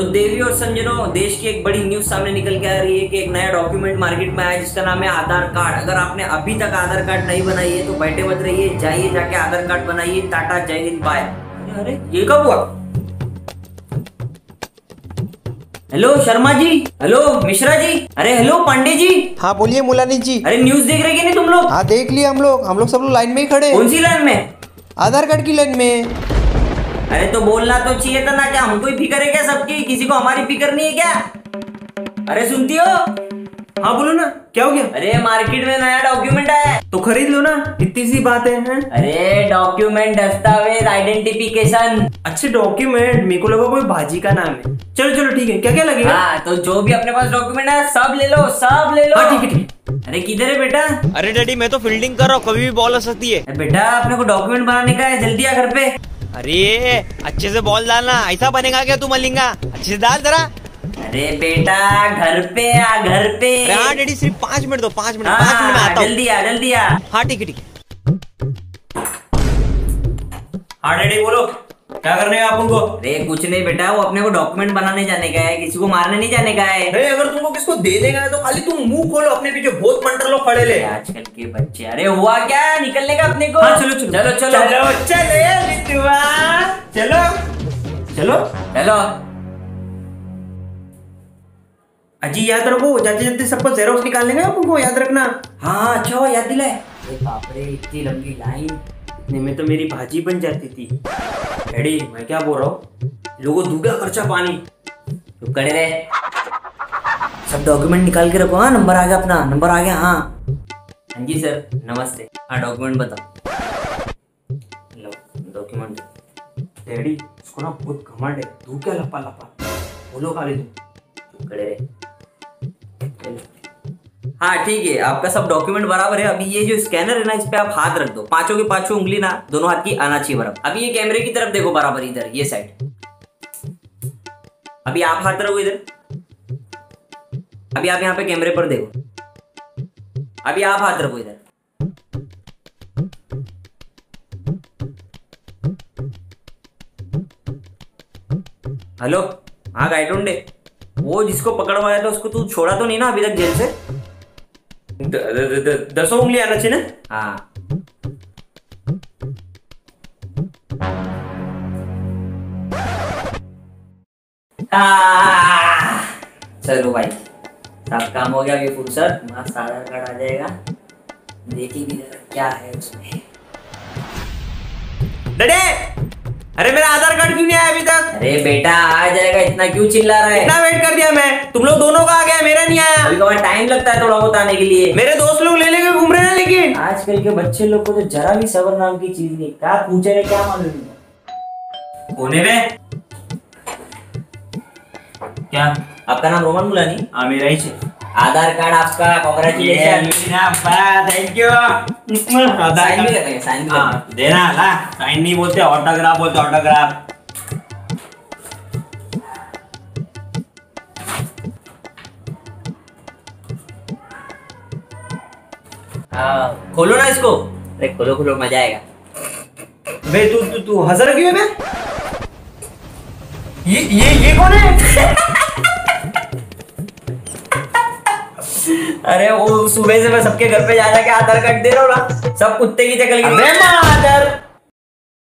तो देवी और संजनों देश की एक बड़ी न्यूज़ सामने निकल के आ रही है कि एक नया डॉक्यूमेंट मार्केट में आया जिसका नाम है आधार कार्ड। अगर आपने अभी तक आधार कार्ड नहीं बनाई है तो बैठे मत रहिए जाइए जाके आधार कार्ड बनाइए टाटा जय हिंद बाय अरे। ये कब हुआ? हेलो शर्मा जी? हेलो मिश्रा जी? अरे हेलो पांडे जी? हाँ बोलिए मुलानी जी। अरे न्यूज़ देख रहे कि नहीं तुम लोग? हाँ देख लिया हम लोग। हम लोग सब लोग लाइन में ही खड़े। कौन सी लाइन में? आधार कार्ड की लाइन में। अरे तो बोलना तो चाहिए था ना क्या? हमको ही फ़िक्र है क्या सबकी? किसी को हमारी फ़िक्र नहीं है क्या? अरे सुनती हो? हाँ बोलो ना क्या हो गया? अरे मार्केट में नया डॉक्यूमेंट आया है। तो खरीद लो ना इतनी सी बात है, हैं? अरे डॉक्यूमेंट दस्तावेज़ आइडेंटिफिकेशन अच्छे डॉक्यूमेंट मेरे को लगा कोई भाजी का नाम है। चलो चलो ठीक है क्या क्या लगेगा? हाँ तो जो भी अपने पास डॉक्यूमेंट है सब ले लो सब ले लो। हाँ ठीक है ठीक अरे किधर है बेटा? अरे डैडी मैं तो फील्डिंग कर रहा हूँ कभी भी बॉल हो सकती है। बेटा अपने को डॉक्यूमेंट बनाने का है जल्दी आ घर पे। अरे अच्छे से बॉल डालना। ऐसा बनेगा क्या तू मलिंगा अच्छे से डाल जरा। अरे बेटा घर पे आ घर पे। हाँ डेडी सिर्फ़ पाँच मिनट दो पाँच मिनट पाँच मिनट में हाँ, आता हूँ। जल्दी आ जल्दी आ। हाँ ठीक है ठीक हाँ डेडी बोलो। क्या करने का आप उनको? अरे कुछ नहीं बेटा वो अपने को डॉक्यूमेंट बनाने जाने का है किसी को मारने नहीं जाने का है। नहीं अगर तुमको किसको दे देगा तो खाली तुम मुँह खोलो अपने पीछे बहुत मंटर लोग खड़े ले। अरे आजकल के बच्चे अरे हुआ क्या? निकलने का अपने को? हाँ, चलो, चलो। चलो चलो। चलो चले। चलो चलो। चलो अजी याद रखो जाते जाते सबको जेरोक्स निकालने का आपको याद रखना। हाँ अच्छा याद दिलाए। अरे बाप रे इतनी लंबी लाइन इतने में तो मेरी भाजी बन जाती थी। डैडी, मैं क्या बोल रहा हूँ? लोगों दूँगा खर्चा पानी। चुप खड़े रहे। सब डॉक्यूमेंट निकाल के रखो हाँ? नंबर आ गया अपना। नंबर आ गया हाँ। हाँ जी सर नमस्ते। हाँ डॉक्यूमेंट बताओ। डॉक्यूमेंट डैडी उसको ना बहुत घमंड है। तू क्या लपा लपा बोलो खाली चुप खड़े रहे। हाँ ठीक है, आपका सब डॉक्यूमेंट बराबर है। अभी ये जो स्कैनर है ना, इस पे आप हाथ रख दो। पाँचों के पाँचों उंगली ना, दोनों हाथ की आना चाहिए बराबर। अभी ये कैमरे की तरफ़ देखो बराबर इधर, ये साइड अभी आप हाथ रखो इधर। अभी आप यहाँ पे कैमरे पर देखो। अभी आप हाथ रखो इधर। हेलो? हाँ गाइडोंडे वो जिसको पकड़वाया था, उसको तू छोड़ा तो नहीं ना अभी तक जेल से? दसों उंगली आना चाहिए ना हाँ चलो भाई सब काम हो गया अभी फुर्सत मस्त आधार कार्ड आ जाएगा देखेंगे क्या है उसमें डैडी अरे मेरा आधार कार्ड क्यों नहीं आया अभी तक? अरे बेटा आ जाएगा इतना क्यों चिल्ला रहा है? इतना वेट कर दिया मैं। तुम लोग दोनों का आ गया मेरा नहीं आया। अभी कभी टाइम लगता है थोड़ा बहुत आने के लिए। मेरे दोस्त लोग ले लेके घूम रहे हैं लेकिन। आजकल के बच्चे लोग को तो जरा भी सबर नाम की चीज़ नहीं। क्या पूछे रहे क्या मालूम? नहीं कोने में? क्या? आपका नाम रोमन मुलानी? हाँ मेरा ही है आधार कार्ड आपका कॉन्ग्रेचुलेशन थैंक यू साइन भी करेंगे साइन भी हाँ देना ला साइन नहीं बोलते ऑटोग्राफ बोलते ऑटोग्राफ हाँ, खोलो ना इसको. अरे खोलो खोलो मज़ा आएगा. बे तू तू तू हंस रखी है बे? ये ये ये कौन है? अरे वो सुबह से मैं सबके घर पे जा जाके आधार कार्ड दे रहा हूँ ना। सब कुत्ते की चकल की आधार मादर